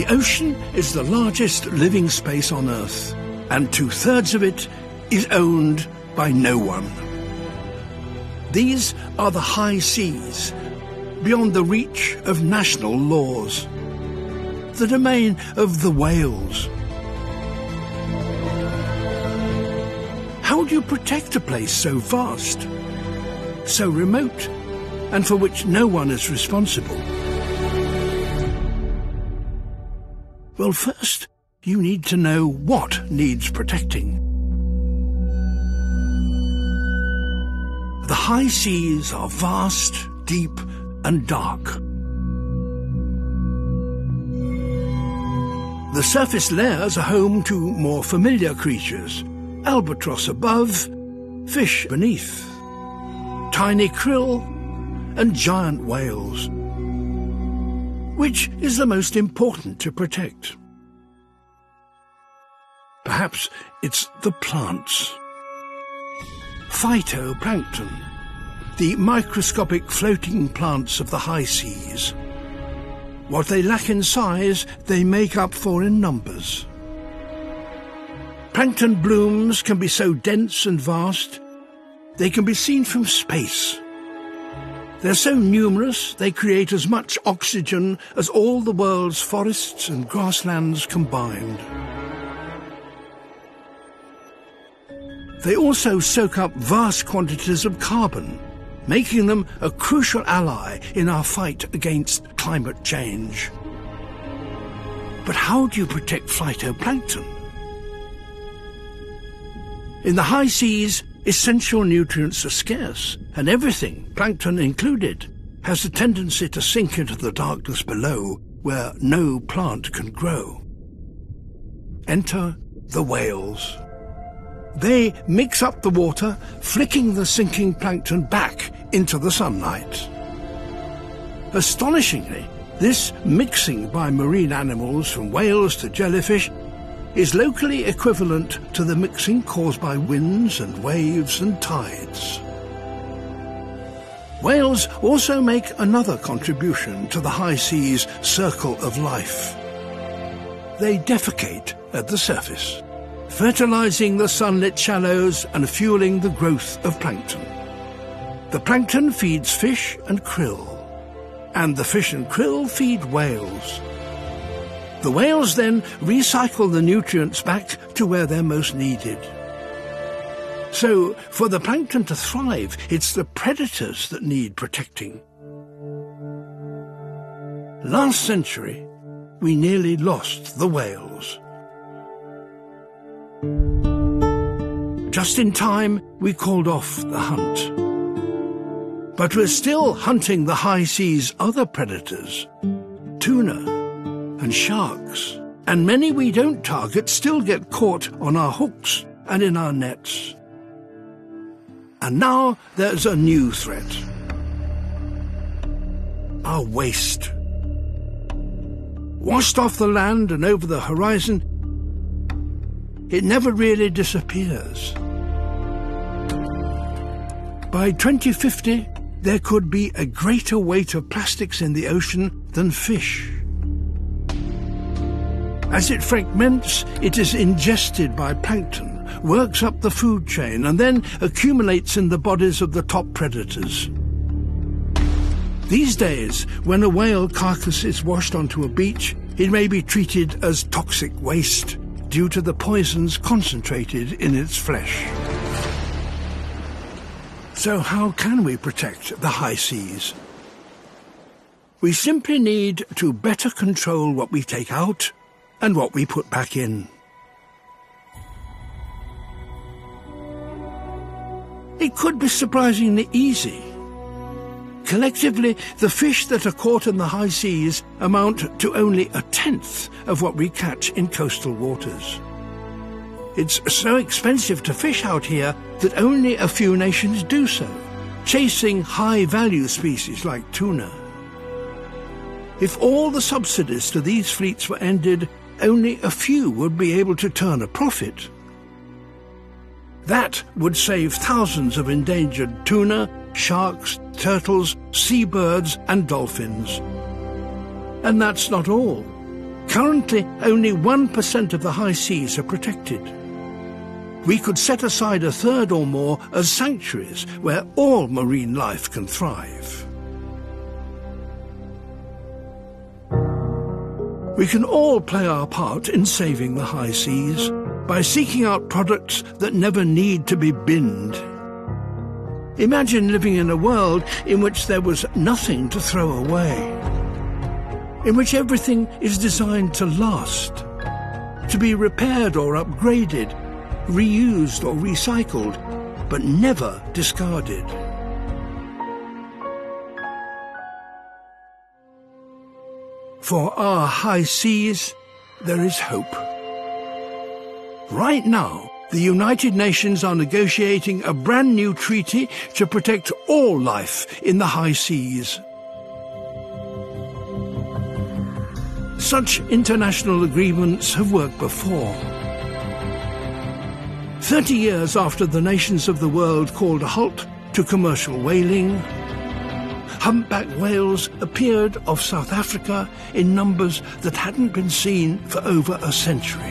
The ocean is the largest living space on Earth, and two-thirds of it is owned by no one. These are the high seas, beyond the reach of national laws, the domain of the whales. How do you protect a place so vast, so remote, and for which no one is responsible? Well, first, you need to know what needs protecting. The high seas are vast, deep, and dark. The surface layers are home to more familiar creatures, albatross above, fish beneath, tiny krill, and giant whales. Which is the most important to protect? Perhaps it's the plants. Phytoplankton, the microscopic floating plants of the high seas. What they lack in size, they make up for in numbers. Plankton blooms can be so dense and vast, they can be seen from space. They're so numerous, they create as much oxygen as all the world's forests and grasslands combined. They also soak up vast quantities of carbon, making them a crucial ally in our fight against climate change. But how do you protect phytoplankton? In the high seas, essential nutrients are scarce, and everything, plankton included, has a tendency to sink into the darkness below where no plant can grow. Enter the whales. They mix up the water, flicking the sinking plankton back into the sunlight. Astonishingly, this mixing by marine animals from whales to jellyfish is locally equivalent to the mixing caused by winds and waves and tides. Whales also make another contribution to the high seas circle of life. They defecate at the surface fertilizing the sunlit shallows and fueling the growth of plankton. The plankton feeds fish and krill, and the fish and krill feed whales. The whales then recycle the nutrients back to where they're most needed. So, for the plankton to thrive, it's the predators that need protecting. Last century, we nearly lost the whales. Just in time, we called off the hunt. But we're still hunting the high seas' other predators tuna and sharks. And many we don't target still get caught on our hooks and in our nets. And now there's a new threat our waste. Washed off the land and over the horizon, it never really disappears. By 2050, there could be a greater weight of plastics in the ocean than fish. As it fragments, it is ingested by plankton, works up the food chain, and then accumulates in the bodies of the top predators. These days, when a whale carcass is washed onto a beach, it may be treated as toxic waste due to the poisons concentrated in its flesh. So how can we protect the high seas? We simply need to better control what we take out and what we put back in. It could be surprisingly easy. Collectively, the fish that are caught in the high seas amount to only a tenth of what we catch in coastal waters. It's so expensive to fish out here that only a few nations do so, chasing high-value species like tuna. If all the subsidies to these fleets were ended, only a few would be able to turn a profit. That would save thousands of endangered tuna, sharks, turtles, seabirds and dolphins. And that's not all. Currently, only 1% of the high seas are protected. We could set aside a third or more as sanctuaries where all marine life can thrive. We can all play our part in saving the high seas by seeking out products that never need to be binned. Imagine living in a world in which there was nothing to throw away, in which everything is designed to last, to be repaired or upgraded, reused or recycled, but never discarded. For our high seas, there is hope. Right now, the United Nations are negotiating a brand new treaty to protect all life in the high seas. Such international agreements have worked before. Thirty years after the nations of the world called a halt to commercial whaling, humpback whales appeared off South Africa in numbers that hadn't been seen for over a century.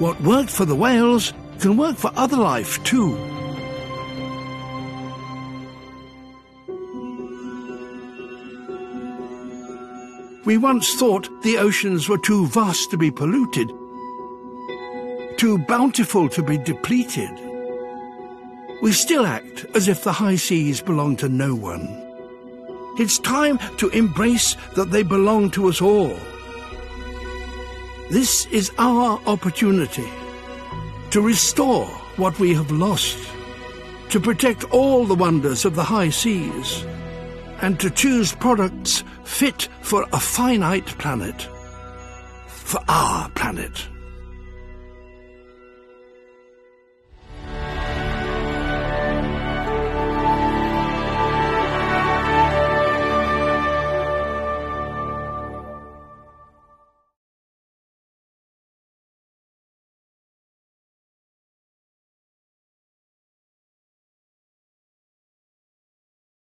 What worked for the whales can work for other life too. We once thought the oceans were too vast to be polluted, too bountiful to be depleted. We still act as if the high seas belong to no one. It's time to embrace that they belong to us all. This is our opportunity to restore what we have lost, to protect all the wonders of the high seas, and to choose products fit for a finite planet, for our planet.